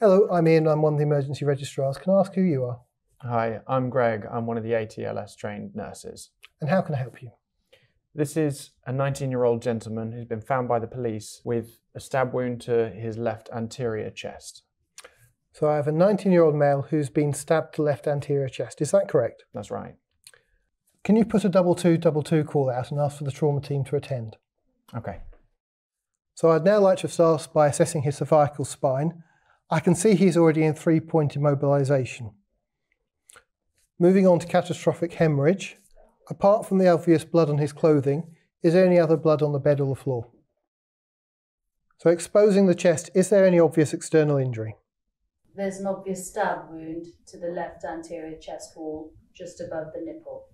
Hello, I'm Ian. I'm one of the emergency registrars. Can I ask who you are? Hi, I'm Greg. I'm one of the ATLS trained nurses. And how can I help you? This is a 19 year old gentleman who's been found by the police with a stab wound to his left anterior chest. So I have a 19 year old male who's been stabbed to left anterior chest. Is that correct? That's right. Can you put a double two double two call out and ask for the trauma team to attend? Okay. So I'd now like to start by assessing his cervical spine. I can see he's already in three point immobilisation. Moving on to catastrophic hemorrhage. Apart from the obvious blood on his clothing, is there any other blood on the bed or the floor? So exposing the chest, is there any obvious external injury? There's an obvious stab wound to the left anterior chest wall, just above the nipple.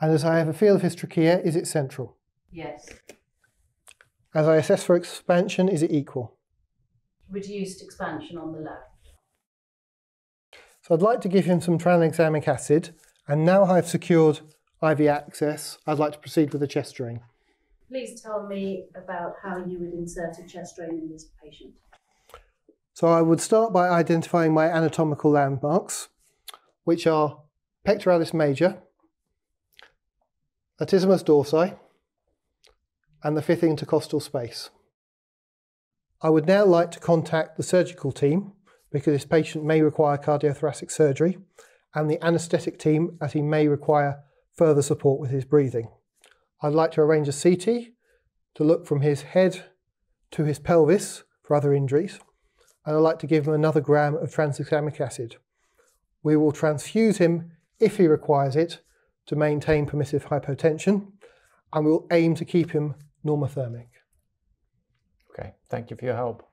And as I have a feel of his trachea, is it central? Yes. As I assess for expansion, is it equal? Reduced expansion on the left. So I'd like to give him some tranexamic acid, and now I've secured IV access, I'd like to proceed with the chest drain. Please tell me about how you would insert a chest drain in this patient. So I would start by identifying my anatomical landmarks, which are pectoralis major, latissimus dorsi, and the fifth intercostal space. I would now like to contact the surgical team because this patient may require cardiothoracic surgery and the anaesthetic team as he may require further support with his breathing. I'd like to arrange a CT to look from his head to his pelvis for other injuries and I'd like to give him another gram of tranexamic acid. We will transfuse him if he requires it to maintain permissive hypotension and we'll aim to keep him normothermic. Okay, thank you for your help.